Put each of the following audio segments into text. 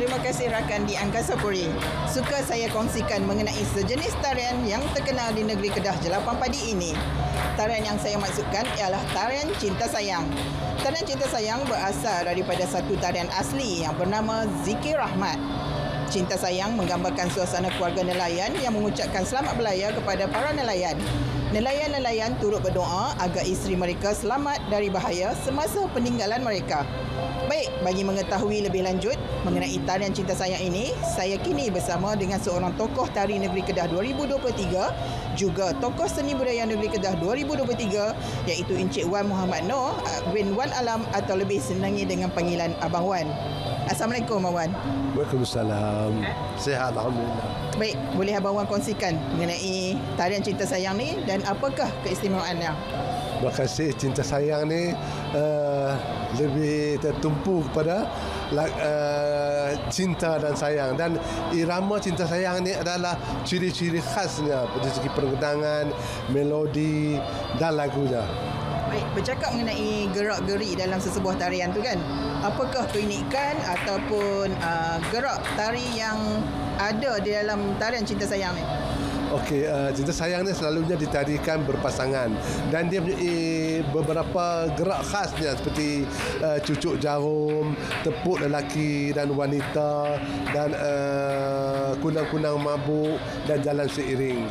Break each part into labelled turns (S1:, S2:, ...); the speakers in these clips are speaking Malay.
S1: terima kasih rakan di Angkasa Puri. Suka saya kongsikan mengenai sejenis tarian yang terkenal di negeri Kedah Jelapan Padi ini. Tarian yang saya maksudkan ialah tarian Cinta Sayang. Tarian Cinta Sayang berasal daripada satu tarian asli yang bernama Zikir Rahmat. Cinta Sayang menggambarkan suasana keluarga nelayan yang mengucapkan selamat belayar kepada para nelayan. Nelayan-nelayan turut berdoa agar isteri mereka selamat dari bahaya semasa peninggalan mereka. Baik, bagi mengetahui lebih lanjut mengenai tarian cinta sayang ini, saya kini bersama dengan seorang tokoh tari negeri Kedah 2023, juga tokoh seni budaya negeri Kedah 2023 iaitu Encik Wan Muhammad Noor bin Wan Alam atau lebih senangnya dengan panggilan Abang Wan. Assalamualaikum Abang Wan.
S2: Waalaikumsalam. Sehat alhamdulillah.
S1: Baik, boleh Abang Wan kongsikan mengenai tarian cinta sayang ni dan apakah keistimewaannya?
S2: Terima kasih cinta sayang ni uh, lebih tertumpu kepada uh, cinta dan sayang dan irama cinta sayang ni adalah ciri-ciri khasnya dari segi pergendangan, melodi dan lagunya.
S1: Baik, bercakap mengenai gerak-geri dalam sesebuah tarian tu kan. Apakah keunikan ataupun uh, gerak tari yang ada di dalam tarian cinta sayang ni?
S2: Okey, uh, cinta sayang ni selalunya ditarikan berpasangan dan dia mempunyai beberapa gerak khasnya seperti uh, cucuk jarum, tepuk lelaki dan wanita dan uh, kunang-kunang mabuk dan jalan seiring.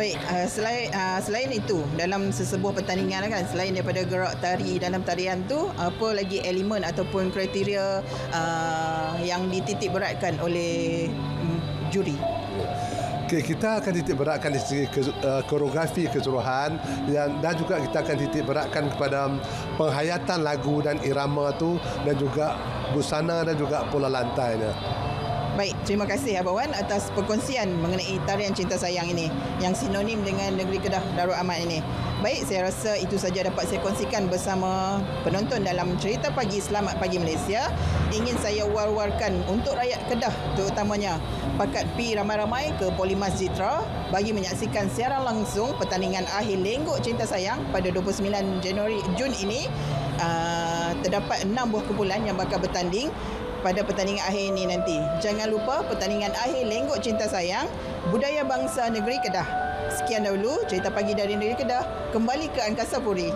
S1: Baik, uh, selain uh, selain itu dalam sesebuah pertandingan kan selain daripada gerak tari dalam tarian tu apa lagi elemen ataupun kriteria uh, yang dititik beratkan oleh um, juri?
S2: Kita akan titik beratkan di segi ke, uh, koreografi keseluruhan dan, dan juga kita akan titik beratkan kepada penghayatan lagu dan irama tu dan juga busana dan juga pola lantainya.
S1: Baik, terima kasih Abang Wan atas perkongsian mengenai tarian cinta sayang ini yang sinonim dengan negeri Kedah Darul Aman ini. Baik, saya rasa itu saja dapat saya kongsikan bersama penonton dalam cerita pagi Selamat Pagi Malaysia. Ingin saya war-warkan untuk rakyat Kedah terutamanya pakat pi ramai-ramai ke Polimas Zitra bagi menyaksikan siaran langsung pertandingan akhir Lenggok Cinta Sayang pada 29 Januari Jun ini. Uh, terdapat 6 buah kumpulan yang bakal bertanding pada pertandingan akhir ini nanti. Jangan lupa pertandingan akhir Lenggok Cinta Sayang Budaya Bangsa Negeri Kedah. Sekian dahulu cerita pagi dari Negeri Kedah. Kembali ke Angkasa Puri.